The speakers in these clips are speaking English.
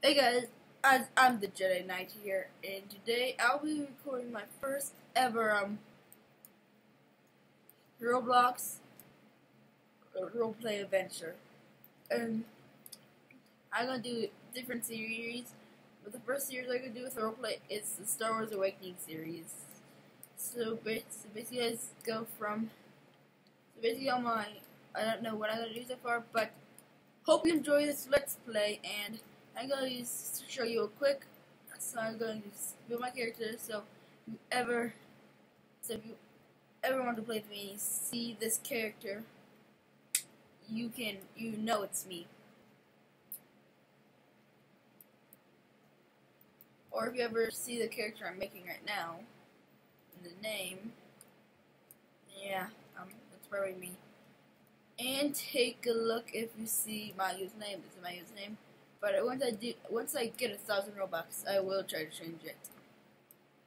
Hey guys, I, I'm the Jedi Knight here, and today I'll be recording my first ever um Roblox uh, roleplay adventure. And I'm gonna do different series, but the first series I'm gonna do with roleplay is the Star Wars Awakening series. So, basically, I go from so basically on my I don't know what I'm gonna do so far, but hope you enjoy this Let's Play and. I'm to use, show you a quick, so I'm going to build my character, so if you ever, so if you ever want to play with me, see this character, you can, you know it's me. Or if you ever see the character I'm making right now, the name, yeah, um, that's probably me. And take a look if you see my username, this is my username. But once I do, once I get a thousand robux, I will try to change it.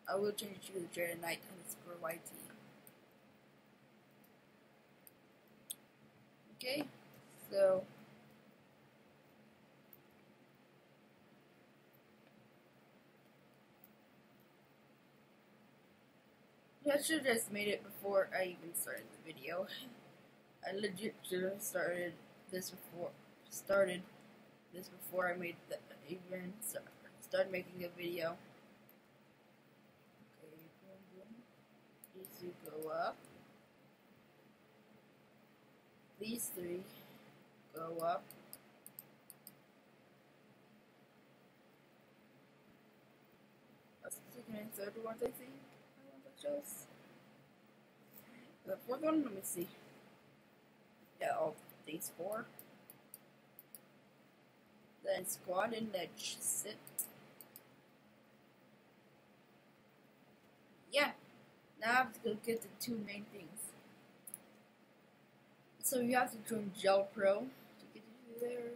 I will change it to the Jedi Knight for YT. Okay, so. I should have just made it before I even started the video. I legit should have started this before started this before I made the, even start, started making a video. Okay. These two go up. These three go up. That's the second and third one, I think. I want that shows. The fourth one, let me see. Yeah, all these four then squat and ledge sit. Yeah, now I have to go get the two main things. So you have to join Gel Pro to get to there.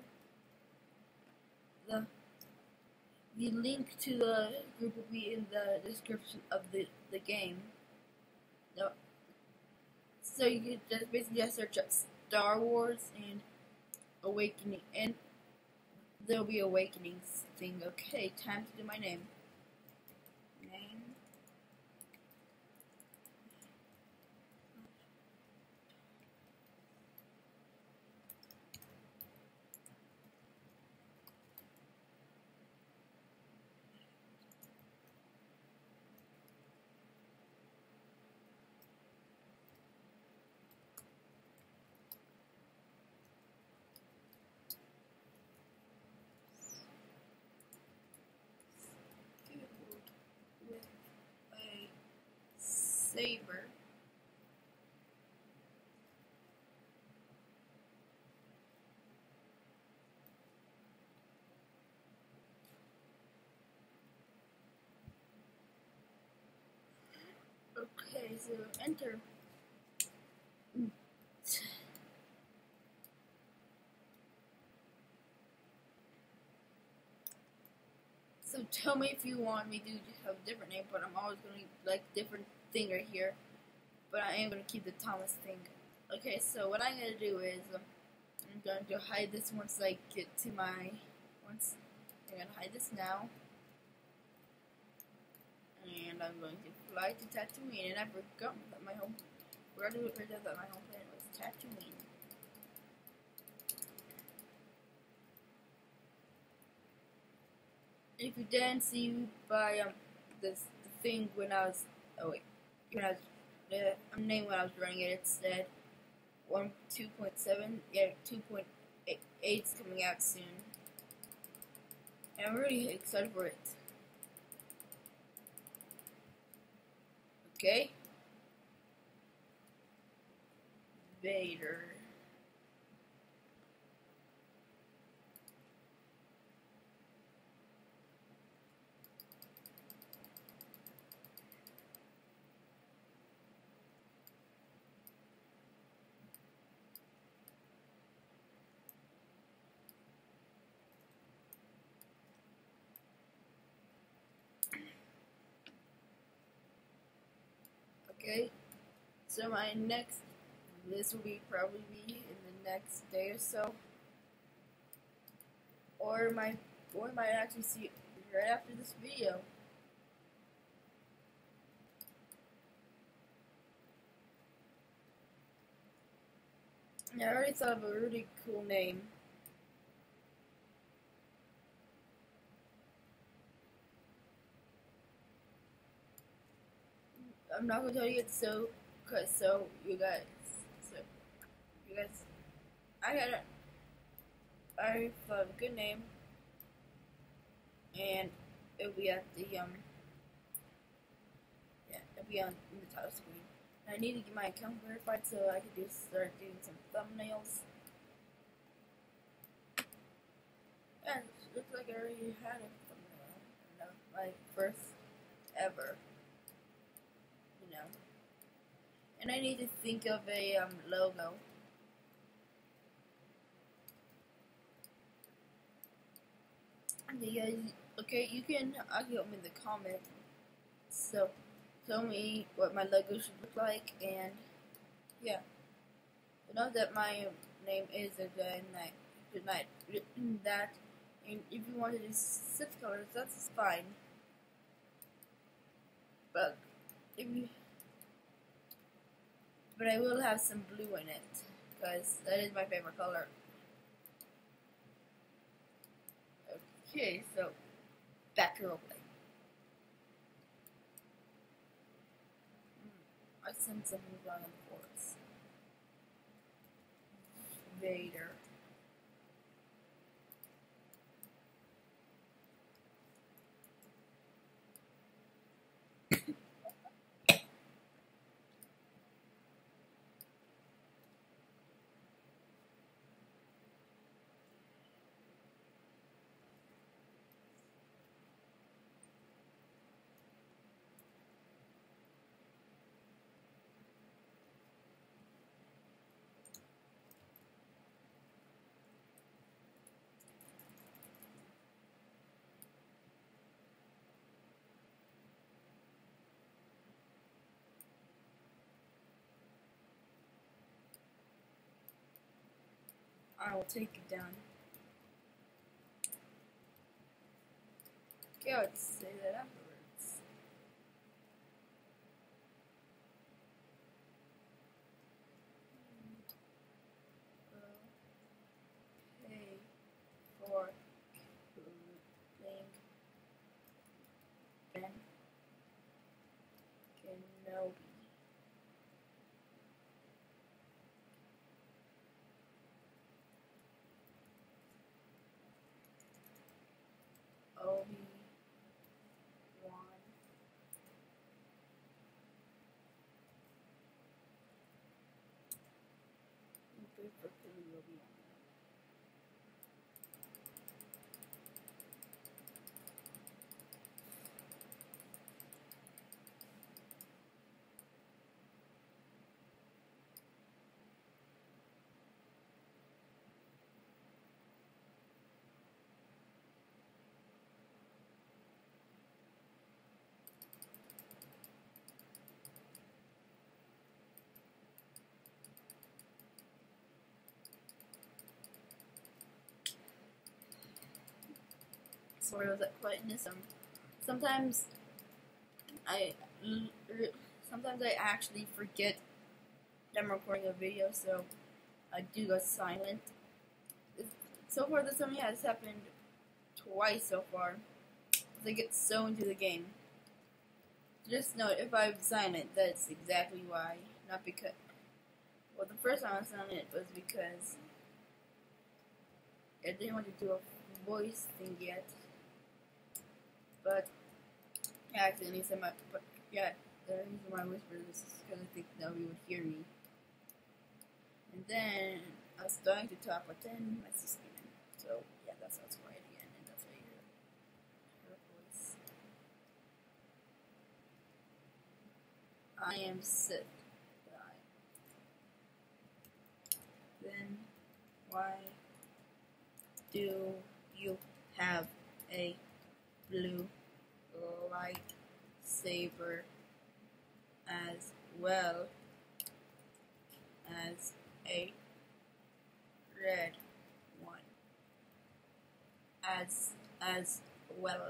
The the link to the group will be in the description of the, the game. No. So you just basically just search up Star Wars and Awakening and there'll be awakenings thing. Okay, time to do my name. Name. with a saber. Okay, so enter. So tell me if you want me to have a different name, but I'm always going to like different thing right here. But I am going to keep the Thomas thing. Okay, so what I'm going to do is um, I'm going to hide this once I get to my once I'm going to hide this now. And I'm going to fly to Tatooine, and I forgot that my home. Forgot to right there that my home planet was Tatooine. if you didn't see by um this thing when I was oh wait when I was the name when I was running it it said one two point seven yeah two point eight's coming out soon and I'm really excited for it. Okay. Vader. Okay, so my next, this will be probably be in the next day or so, or my or might actually see right after this video. I already thought of a really cool name. I'm not gonna tell you it's so, cause so you guys, so you guys, I got it. I thought of a good name, and it'll be at the um, yeah, it'll be on the title screen. I need to get my account verified so I can do start doing some thumbnails. And it looks like I already had a thumbnail. Know, my first ever. You know. And I need to think of a um, logo. You guys, okay, you can argue me in the comments. So tell me what my logo should look like, and yeah. Know that my name is a good night. Good night. That, and if you want to do six colors, that's fine. But if you, but I will have some blue in it because that is my favorite color. Okay, so back to roleplay. Hmm, I sense something wrong in the forest. Vader. I will take it down. Okay, let's say that afterwards. Okay, for link Ben Kenobi. Obi Wan. Okay, for Obi Wan. Sorry about that quietness. Um, sometimes I sometimes I actually forget that I'm recording a video, so I do go silent. So far, this only has happened twice so far. I get so into the game. Just note, if I'm silent, that's exactly why. Not because. Well, the first time I was silent was because I didn't want to do a voice thing yet. But I accidentally said my. But yeah, the reason why I whispered is because I think nobody would hear me. And then I was starting to talk, but then my sister came in. So yeah, that sounds quiet again, and that's why you hear her voice. I am sick. Then why do you have a blue lightsaber as well as a red one? As as well.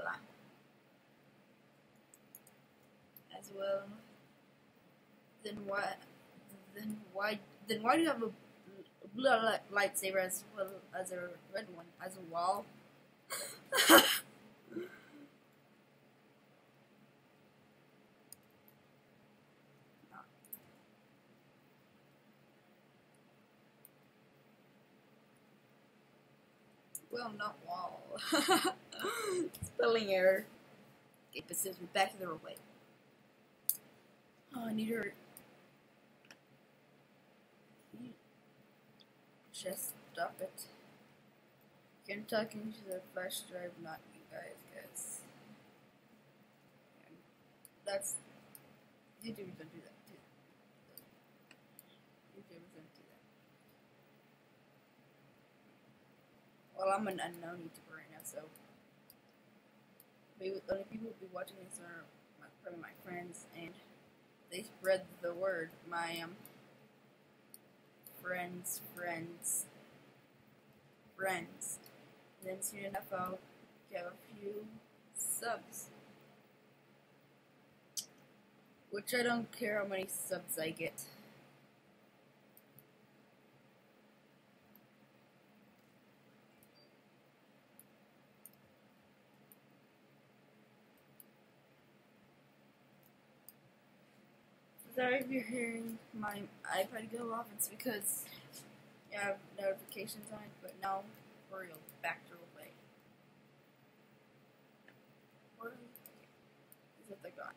As well. Then why? Then why? Then why do you have a blue lightsaber as well as a red one as a well, not wall. Spelling error. Okay, but since we're back to the roleplay. Oh, I need her. Just stop it. I'm talking to the flash drive, not you guys, guys. That's YouTubers don't do that. Too. YouTubers don't do that. Well, I'm an unknown YouTuber right now, so maybe only people who be watching this are my, probably my friends, and they spread the word. My um friends, friends, friends. And then soon enough, I'll get a few subs. Which I don't care how many subs I get. Sorry if you're hearing my iPad go off, it's because I have notifications on it, but now real, back to is it they got?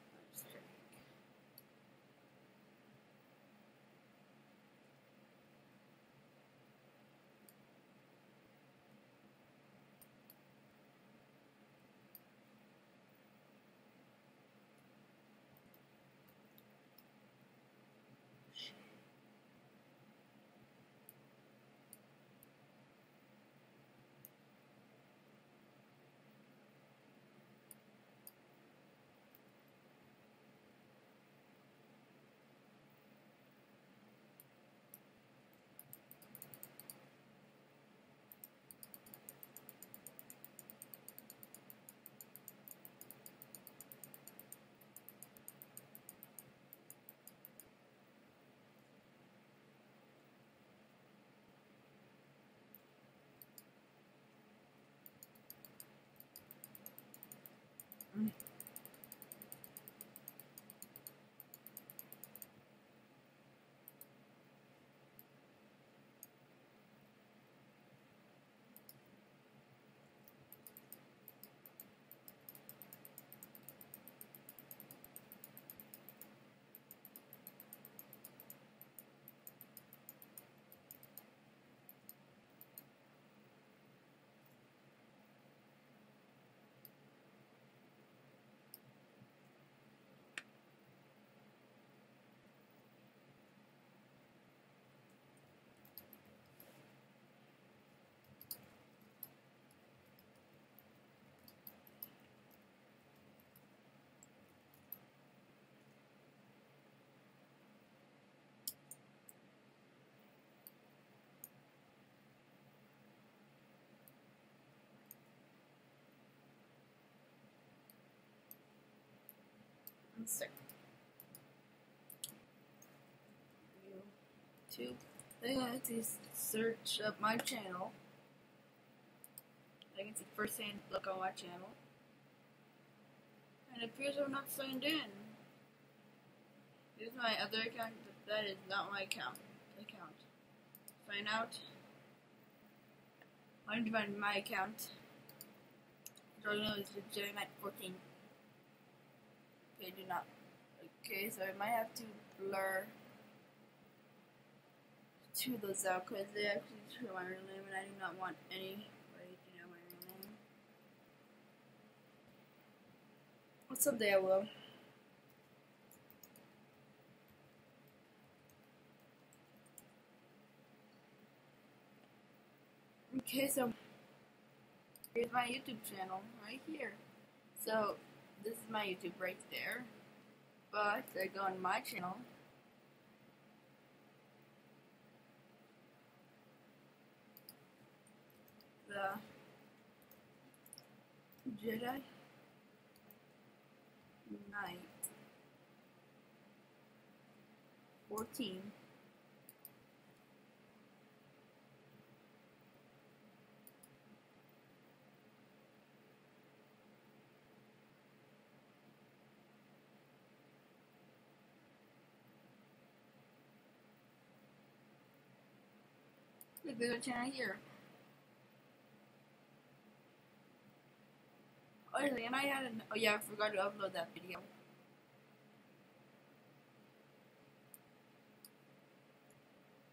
One. YouTube. I have to search up my channel. I can see first hand look on my channel. And it appears I'm not signed in. Here's my other account, but that is not my account. Account. Sign out. I'm to find my account. Know is the Jedi Knight 14. Okay, do not. Okay, so I might have to blur two of those out because they actually show my real name and I do not want anybody to know my real name. But someday I will. Okay, so here's my YouTube channel right here. So this is my YouTube right there. But I go on my channel. The Jedi Knight 14 Look, there's a channel here. Oh, yeah, and I had an, oh yeah, I forgot to upload that video.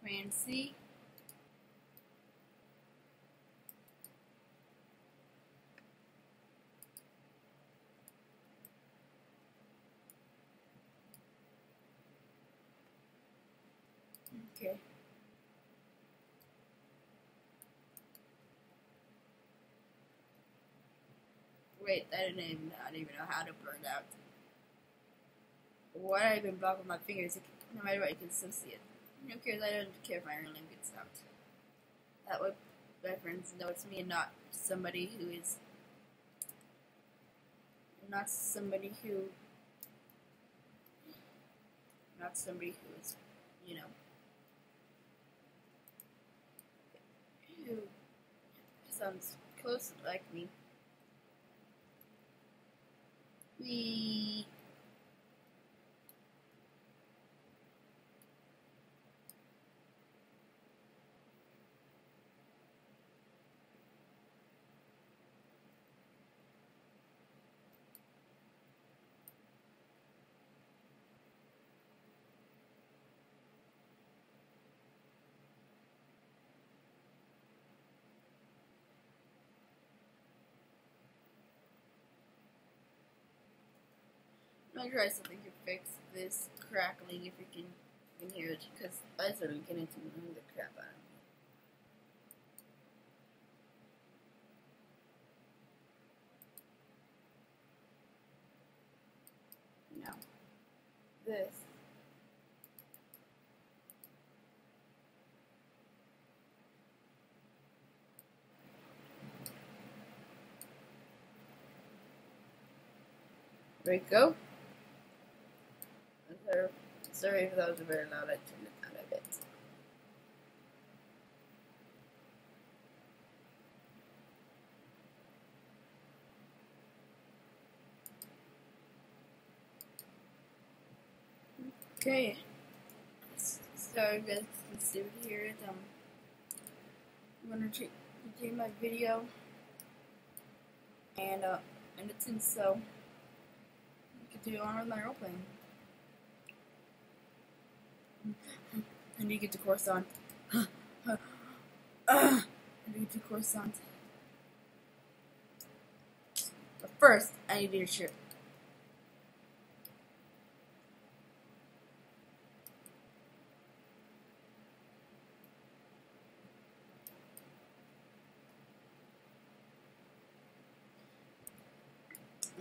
Fancy. Okay. Wait, I didn't even, I didn't even know how to burn out. Why did I even block with my fingers? No matter what, you can still see it. Who cares? I don't care if my real name gets out. That way, my friends know it's me and not somebody who is. Not somebody who. Not somebody who is, you know. Who sounds close like me. We gonna try something to fix this crackling if you can, you can hear it, because I started getting to know the crap out of me. Now, this. There we go. Sorry, if that was a very loud. I turned it down a bit. Okay. So I guess let's here it is. Um, I'm gonna continue my video and uh, and it's in so continue on with my role playing. I need to get to Coruscant. I need to get to Coruscant. But first, I need your leadership.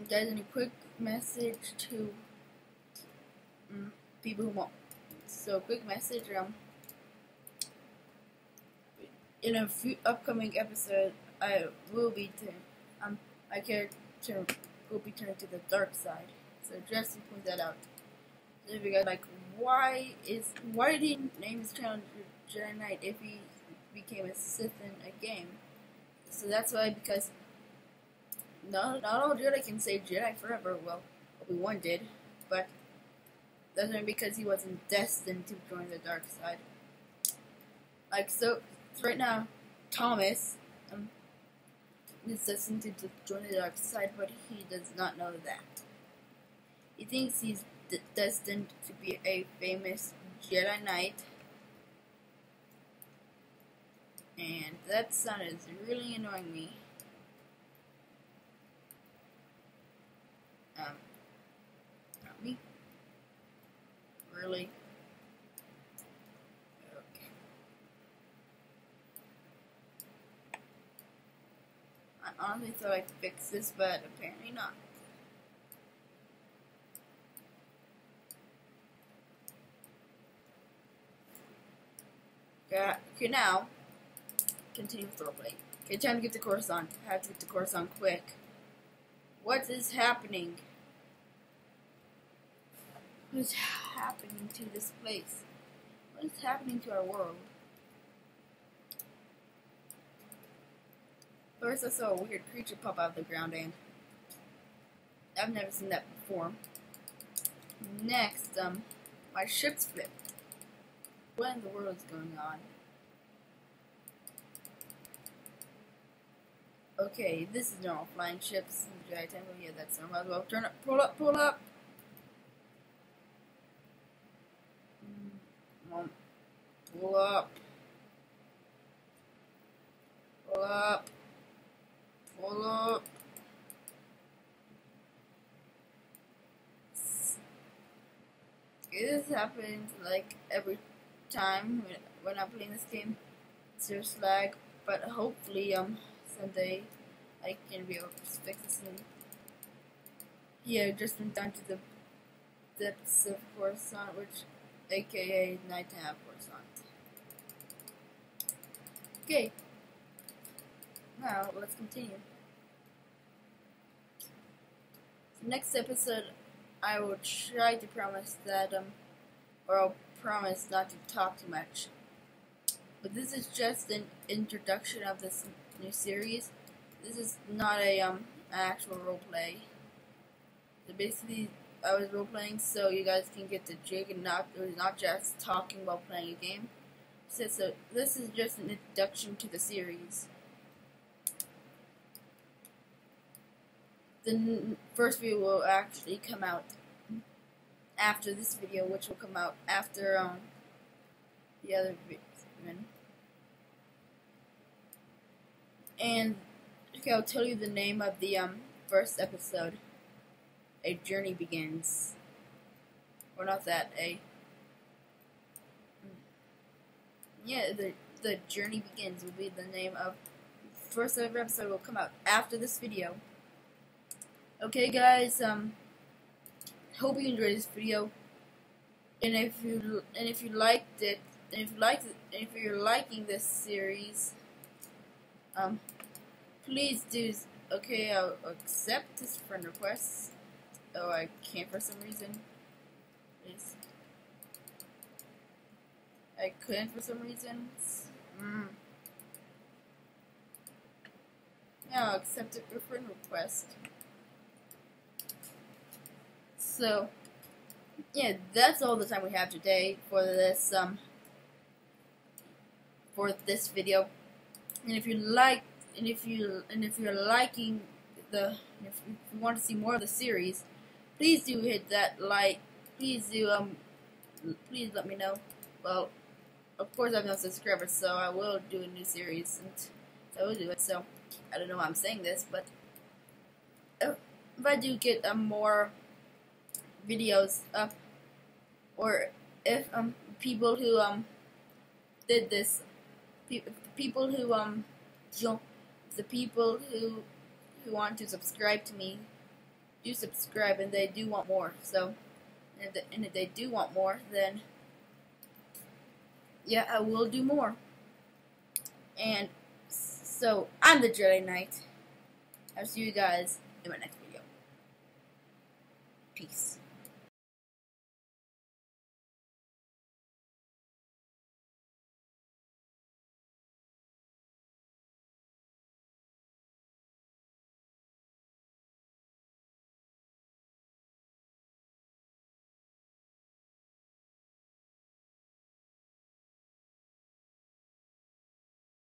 Guys, any quick message to um, people who want so, quick message. Um, in a few upcoming episode, I will be turn. Um, my character will be turned to the dark side. So, just to point that out. So, if you guys like, why is why did he name his channel Jedi Knight if he became a Sith in a game? So that's why because not not all Jedi can say Jedi forever. Well, Obi Wan did, but that's only because he wasn't destined to join the dark side. Like so, so right now, Thomas um, is destined to join the dark side, but he does not know that. He thinks he's destined to be a famous Jedi Knight, and that sound is really annoying me. Um, not me really. Okay. I honestly thought I'd fix this, but apparently not. Okay, now, continue with the roleplay. Okay, time to get to Coruscant. I have to get to on quick. What is happening? What is happening to this place? What is happening to our world? First, I saw a weird creature pop out of the ground, and I've never seen that before. Next, um, my ship's flipped. What in the world is going on? Okay, this is normal flying ships. Yeah, that's normal well. Turn up, pull up, pull up. On, pull up. Pull up. Pull up. This happens like every time when, I'm playing this game. It's just lag, but hopefully um someday I can be able to fix this yeah, just went down to the depths of Coruscant, which aka nighttime Coruscant. Okay. Now let's continue. So next episode I will try to promise that um or I'll promise not to talk too much. But this is just an introduction of this new series. This is not a um actual role play. So basically, I was role playing so you guys can get the jig and not not just talking while playing a game. So, so this is just an introduction to the series. The first video will actually come out after this video, which will come out after um the other video. And okay, I'll tell you the name of the um first episode. A journey begins. Or not that, a yeah, the the journey begins will be the name of first ever episode will come out after this video. Okay guys, um hope you enjoyed this video. And if you and if you liked it, and if you liked it, and if you're liking this series, um, please do. Okay, I'll accept this friend request. Oh, I can't for some reason. I couldn't for some reason. Mm. I'll accept for friend request. So, yeah, that's all the time we have today for this um for this video. And if you like, and if you and if you're liking the, if you want to see more of the series, please do hit that like. Please do um, please let me know. Well, of course I'm no subscriber, so I will do a new series, and I will do it. So I don't know why I'm saying this, but if I do get um, more videos up, or if um people who um did this pe people who um the people who who want to subscribe to me do subscribe and they do want more so and if, the, and if they do want more then yeah I will do more. And so I'm the Jedi Knight. I'll see you guys in my next video. Peace